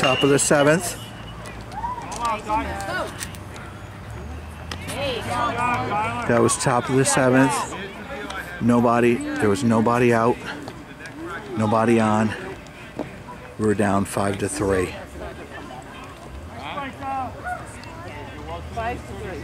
Top of the seventh. That was top of the seventh. Nobody, there was nobody out. Nobody on. We were down five to three. Five to three.